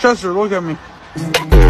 Chester, look at me.